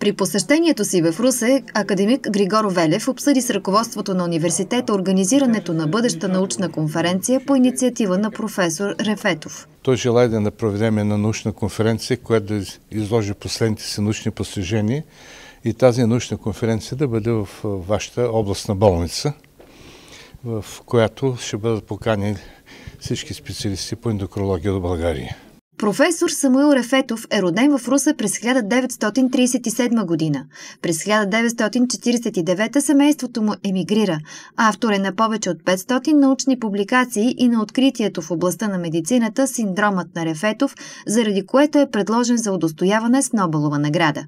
При посещението си в Русе, академик Григор Велев обсъди с ръководството на университета организирането на бъдеща научна конференция по инициатива на професор Рефетов. Той желая да проведем една научна конференция, която да изложи последните си научни постижения и тази научна конференция да бъде в вашата областна болница, в която ще бъдат поканени всички специалисти по ендокрология до България. Професор Самуил Рефетов е роден в Руса през 1937 година. През 1949 семейството му емигрира. Автор е на повече от 500 научни публикации и на откритието в областта на медицината синдромът на Рефетов, заради което е предложен за удостояване с Нобелова награда.